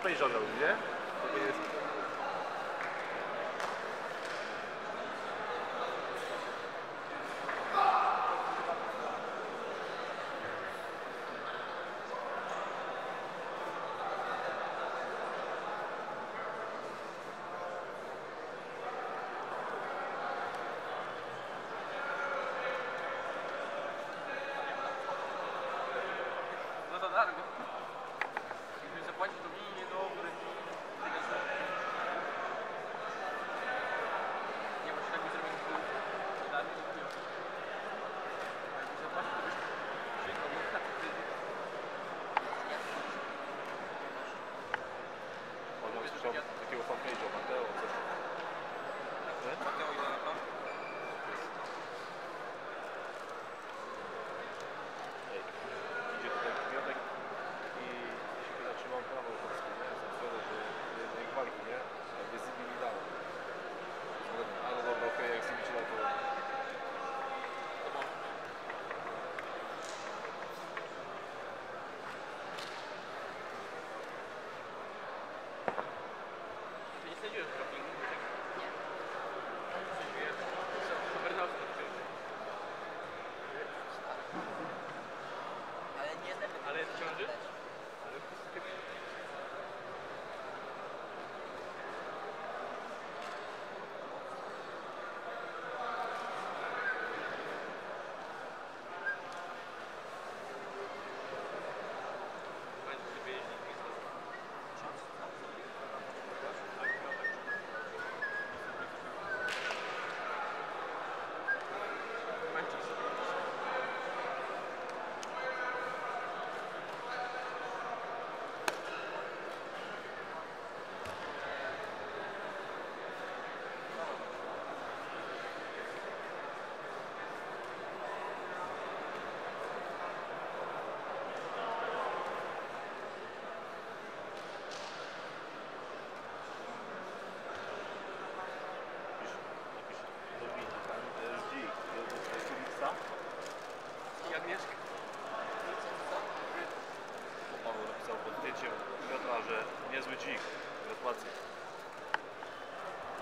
obejrzaną, nie?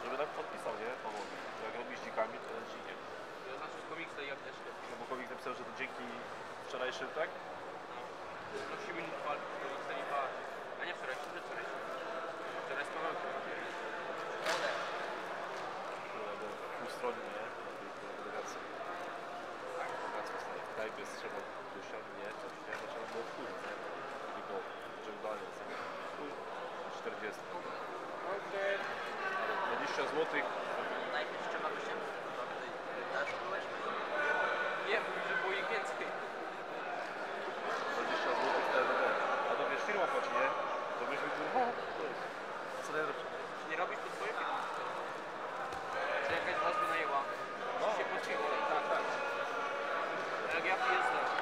Żeby tak podpisał, nie? Pomogę. Jak robisz dzikami, to leci, nie? Znaczy komiksa i apteczkę. No bo komik napisał, że to dzięki wczorajszym, tak? No. Prosimy nie chwalić Philadelphia is the